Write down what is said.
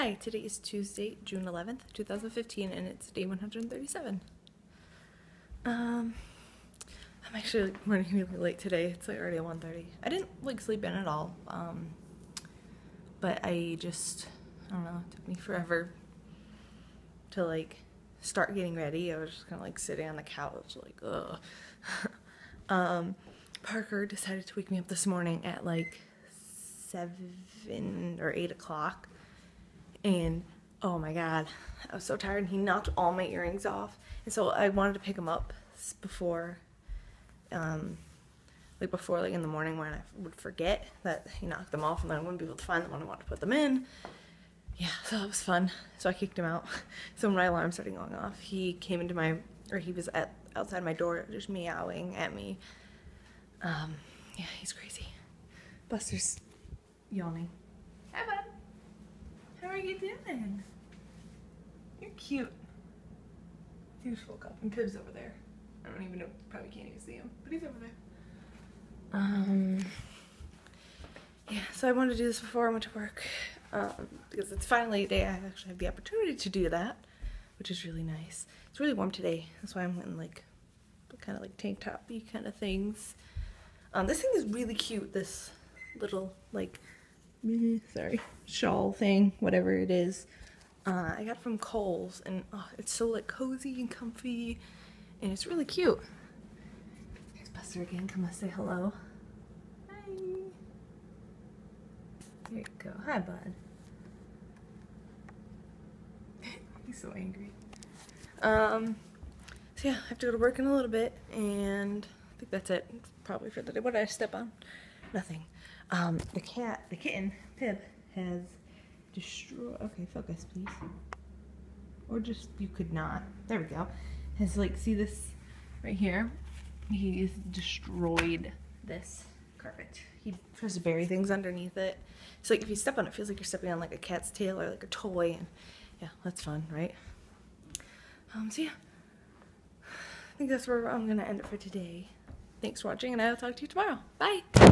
Hi, today is Tuesday, June 11th, 2015, and it's day 137. Um, I'm actually running really late today. It's like already 1.30. I didn't like sleep in at all. Um, but I just, I don't know, it took me forever to like start getting ready. I was just kind of like sitting on the couch, like, ugh. um, Parker decided to wake me up this morning at like seven or eight o'clock and oh my god i was so tired and he knocked all my earrings off. And so i wanted to pick him up before um like before like in the morning when i would forget that he knocked them off and then i wouldn't be able to find them when i wanted to put them in. Yeah so that was fun. So i kicked him out. So when my alarm started going off he came into my or he was at outside my door just meowing at me. Um yeah he's crazy. Buster's yawning. Hi bud you doing? You're cute. He just woke up and Pibb's over there. I don't even know, probably can't even see him, but he's over there. Um, yeah, so I wanted to do this before I went to work um, because it's finally a day I actually have the opportunity to do that, which is really nice. It's really warm today, that's why I'm in like kind of like tank toppy kind of things. Um, this thing is really cute. This little like sorry, shawl thing, whatever it is. Uh, I got from Kohl's, and oh, it's so like cozy and comfy, and it's really cute. Here's Buster again. Come on, say hello. Hi. There you go. Hi, bud. He's so angry. Um. So yeah, I have to go to work in a little bit, and I think that's it. Probably for the day. What did I step on? Nothing. Um, the cat, the kitten, Pibb, has destroyed. Okay, focus, please. Or just you could not. There we go. Has like see this right here. He's destroyed this carpet. He tries to bury things underneath it. So like if you step on it, it feels like you're stepping on like a cat's tail or like a toy, and yeah, that's fun, right? Um, so yeah, I think that's where I'm gonna end it for today. Thanks for watching, and I'll talk to you tomorrow. Bye.